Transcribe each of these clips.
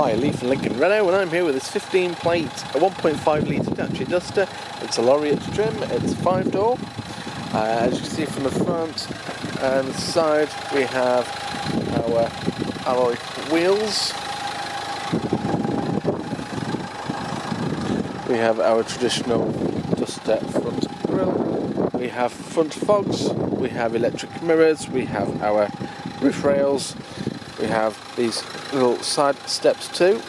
Hi, Lee from Lincoln Renault, and I'm here with this 15 plate, a 1.5 litre Dacia Duster. It's a Laureate trim, it's five door. Uh, as you can see from the front and side, we have our alloy wheels. We have our traditional Duster front grille. We have front fogs. We have electric mirrors. We have our roof rails. We have these little side steps too.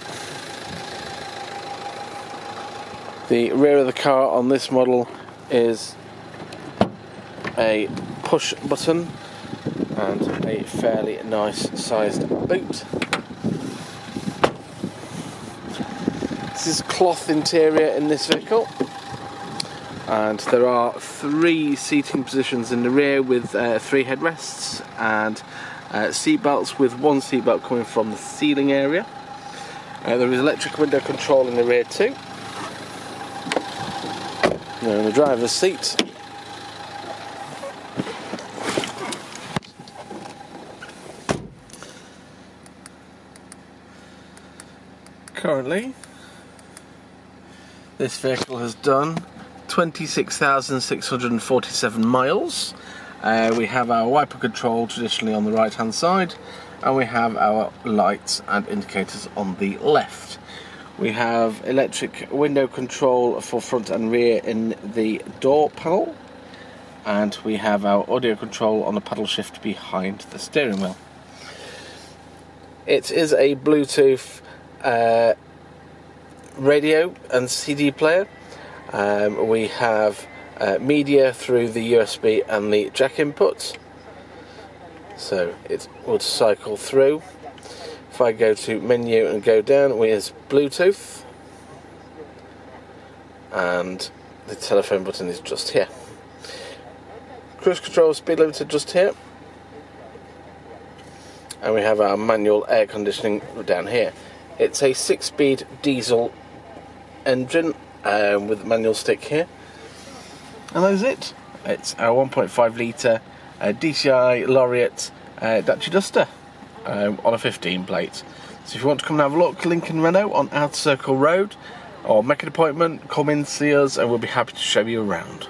The rear of the car on this model is a push button and a fairly nice sized boot. This is cloth interior in this vehicle and there are three seating positions in the rear with uh, three headrests and uh, seat belts with one seat belt coming from the ceiling area. Uh, there is electric window control in the rear too. Now in the driver's seat. Currently, this vehicle has done 26,647 miles. Uh, we have our wiper control traditionally on the right hand side and we have our lights and indicators on the left. We have electric window control for front and rear in the door panel and we have our audio control on the paddle shift behind the steering wheel. It is a Bluetooth uh, radio and CD player. Um, we have uh, media through the USB and the jack inputs. So it would cycle through. If I go to menu and go down, we here's Bluetooth, and the telephone button is just here. Cruise control speed limiter just here, and we have our manual air conditioning down here. It's a six-speed diesel engine um, with manual stick here. And that's it. It's our 1.5 litre uh, DCI Laureate uh, Dacia Duster um, on a 15 plate. So if you want to come and have a look, Lincoln Renault on Outer Circle Road, or make an appointment, come in, see us, and we'll be happy to show you around.